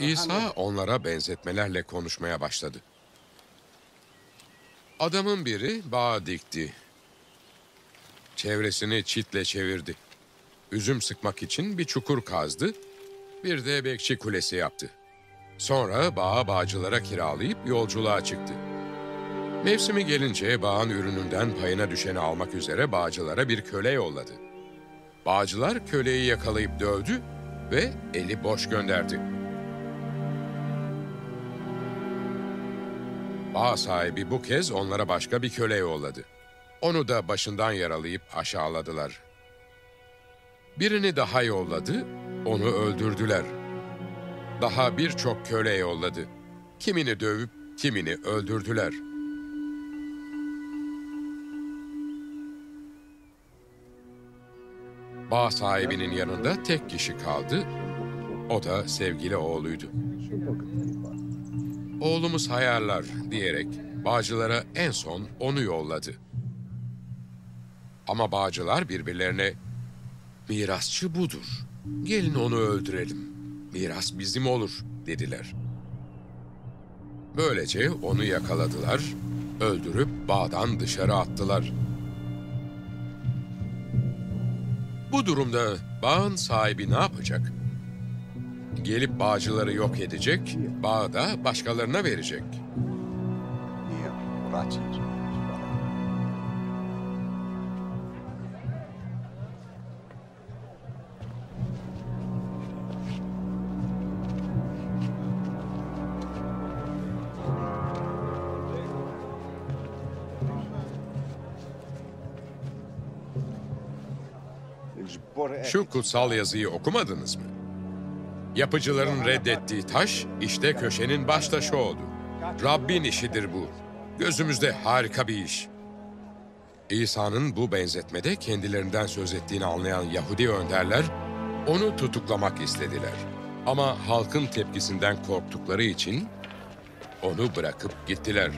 İsa onlara benzetmelerle konuşmaya başladı. Adamın biri bağ dikti. Çevresini çitle çevirdi. Üzüm sıkmak için bir çukur kazdı. Bir de bekçi kulesi yaptı. Sonra bağı bağcılara kiralayıp yolculuğa çıktı. Mevsimi gelince bağın ürününden payına düşeni almak üzere bağcılara bir köle yolladı. Bağcılar köleyi yakalayıp dövdü ve eli boş gönderdi. Bağ sahibi bu kez onlara başka bir köle yolladı. Onu da başından yaralayıp aşağıladılar. Birini daha yolladı, onu öldürdüler. Daha birçok köle yolladı. Kimini dövüp kimini öldürdüler. Bağ sahibinin yanında tek kişi kaldı. O da sevgili oğluydu. Oğlumuz hayarlar diyerek bağcılara en son onu yolladı. Ama bağcılar birbirlerine mirasçı budur. Gelin onu öldürelim. Miras bizim olur dediler. Böylece onu yakaladılar, öldürüp bağdan dışarı attılar. Bu durumda bağın sahibi ne yapacak? Gelip bağcıları yok edecek, bağı da başkalarına verecek. Şu kutsal yazıyı okumadınız mı? Yapıcıların reddettiği taş işte köşenin baş taşı oldu. Rabbin işidir bu. Gözümüzde harika bir iş. İsa'nın bu benzetmede kendilerinden söz ettiğini anlayan Yahudi önderler onu tutuklamak istediler. Ama halkın tepkisinden korktukları için onu bırakıp gittiler.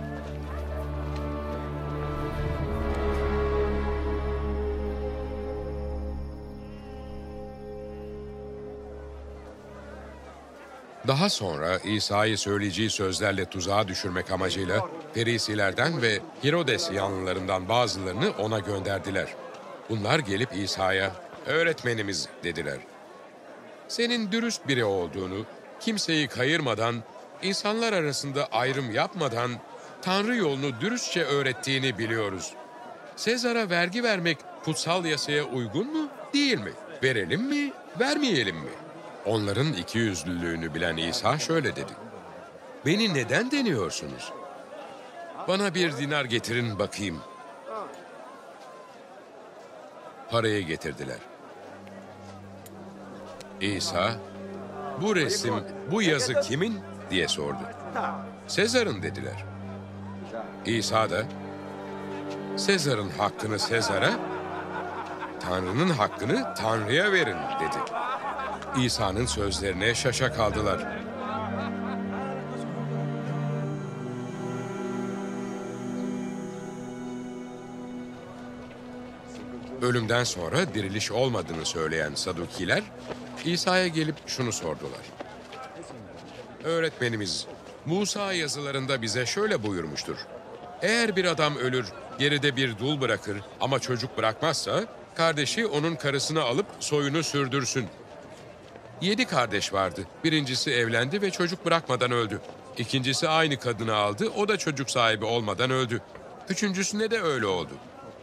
Daha sonra İsa'yı söyleyeceği sözlerle tuzağa düşürmek amacıyla Ferisilerden ve Herodes yanlılarından bazılarını ona gönderdiler. Bunlar gelip İsa'ya, öğretmenimiz dediler. Senin dürüst biri olduğunu, kimseyi kayırmadan, insanlar arasında ayrım yapmadan Tanrı yolunu dürüstçe öğrettiğini biliyoruz. Sezar'a vergi vermek kutsal yasaya uygun mu, değil mi? Verelim mi, vermeyelim mi? Onların ikiyüzlülüğünü bilen İsa şöyle dedi. Beni neden deniyorsunuz? Bana bir dinar getirin bakayım. Parayı getirdiler. İsa, bu resim, bu yazı kimin diye sordu. Sezar'ın dediler. İsa da, Sezar'ın hakkını Sezar'a, Tanrı'nın hakkını Tanrı'ya verin dedi. İsa'nın sözlerine şaşa kaldılar. Ölümden sonra diriliş olmadığını söyleyen Sadukiler, İsa'ya gelip şunu sordular. Öğretmenimiz, Musa yazılarında bize şöyle buyurmuştur. Eğer bir adam ölür, geride bir dul bırakır ama çocuk bırakmazsa, kardeşi onun karısını alıp soyunu sürdürsün. Yedi kardeş vardı. Birincisi evlendi ve çocuk bırakmadan öldü. İkincisi aynı kadını aldı, o da çocuk sahibi olmadan öldü. Üçüncüsüne de öyle oldu.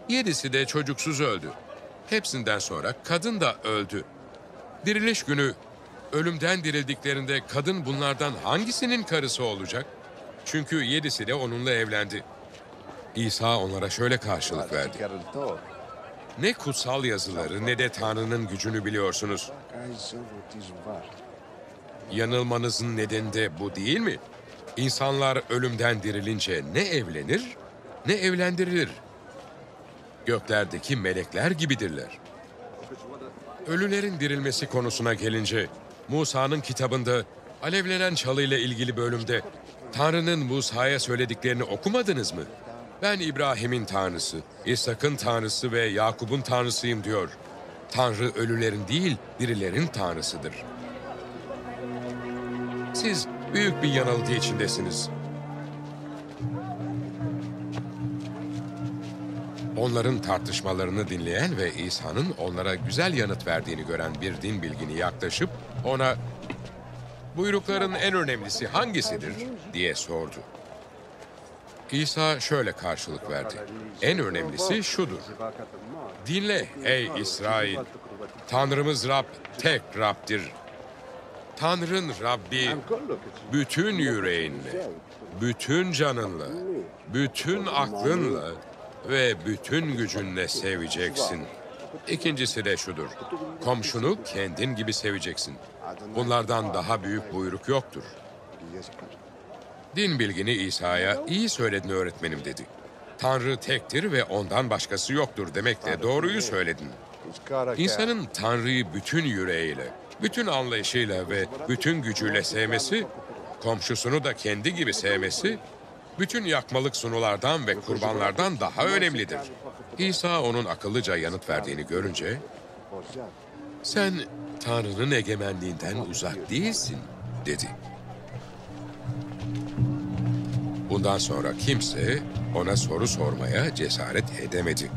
Yedisi de çocuksuz öldü. Hepsinden sonra kadın da öldü. Diriliş günü ölümden dirildiklerinde kadın bunlardan hangisinin karısı olacak? Çünkü yedisi de onunla evlendi. İsa onlara şöyle karşılık verdi. Ne kutsal yazıları ne de Tanrı'nın gücünü biliyorsunuz. Yanılmanızın nedeni de bu değil mi? İnsanlar ölümden dirilince ne evlenir ne evlendirilir. Göklerdeki melekler gibidirler. Ölülerin dirilmesi konusuna gelince Musa'nın kitabında alevlenen çalıyla ilgili bölümde Tanrı'nın Musa'ya söylediklerini okumadınız mı? Ben İbrahim'in tanrısı, İshak'ın tanrısı ve Yakup'un tanrısıyım diyor. Tanrı ölülerin değil, dirilerin tanrısıdır. Siz büyük bir yanılgı içindesiniz. Onların tartışmalarını dinleyen ve İsa'nın onlara güzel yanıt verdiğini gören bir din bilgini yaklaşıp ona buyrukların en önemlisi hangisidir diye sordu. İsa şöyle karşılık verdi. En önemlisi şudur. Dinle ey İsrail. Tanrımız Rab tek Rab'dir. Tanrın Rabbi bütün yüreğinle, bütün canınla, bütün aklınla ve bütün gücünle seveceksin. İkincisi de şudur. Komşunu kendin gibi seveceksin. Bunlardan daha büyük buyruk yoktur. Din bilgini İsa'ya iyi söyledin öğretmenim dedi. Tanrı tektir ve ondan başkası yoktur demekle doğruyu söyledin. İnsanın Tanrı'yı bütün yüreğiyle, bütün anlayışıyla ve bütün gücüyle sevmesi, komşusunu da kendi gibi sevmesi, bütün yakmalık sunulardan ve kurbanlardan daha önemlidir. İsa onun akıllıca yanıt verdiğini görünce, sen Tanrı'nın egemenliğinden uzak değilsin, dedi. Bundan sonra kimse ona soru sormaya cesaret edemedi.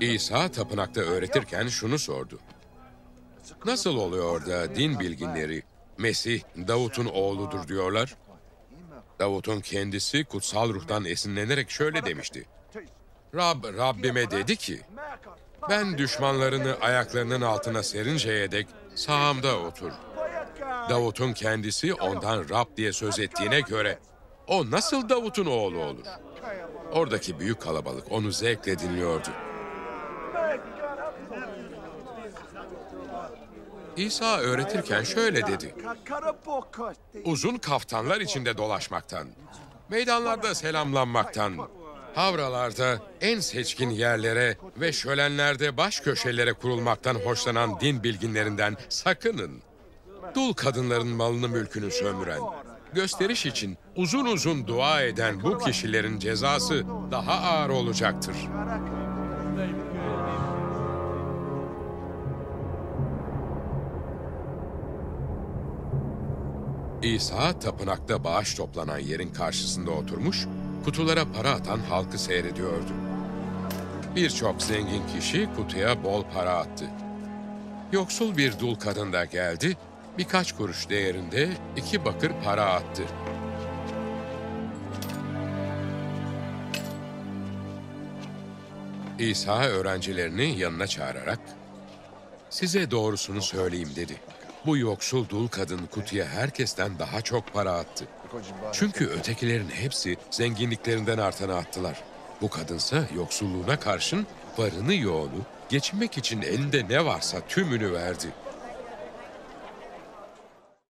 İsa tapınakta öğretirken şunu sordu. Nasıl oluyor da din bilginleri Mesih Davut'un oğludur diyorlar? Davut'un kendisi kutsal ruhtan esinlenerek şöyle demişti. Rab Rabbime dedi ki, ben düşmanlarını ayaklarının altına serinceye dek sağımda otur. Davut'un kendisi ondan Rab diye söz ettiğine göre o nasıl Davut'un oğlu olur? Oradaki büyük kalabalık onu zevkle dinliyordu. İsa öğretirken şöyle dedi. Uzun kaftanlar içinde dolaşmaktan, meydanlarda selamlanmaktan, havralarda en seçkin yerlere ve şölenlerde baş köşelere kurulmaktan hoşlanan din bilginlerinden sakının. Dul kadınların malını mülkünü sömüren, gösteriş için uzun uzun dua eden bu kişilerin cezası daha ağır olacaktır. İsa tapınakta bağış toplanan yerin karşısında oturmuş, kutulara para atan halkı seyrediyordu. Birçok zengin kişi kutuya bol para attı. Yoksul bir dul kadın da geldi, birkaç kuruş değerinde iki bakır para attı. İsa öğrencilerini yanına çağırarak, size doğrusunu söyleyeyim dedi. Bu yoksul dul kadın kutuya herkesten daha çok para attı. Çünkü ötekilerin hepsi zenginliklerinden artanı attılar. Bu kadınsa yoksulluğuna karşın varını yoğunu, geçinmek için elinde ne varsa tümünü verdi.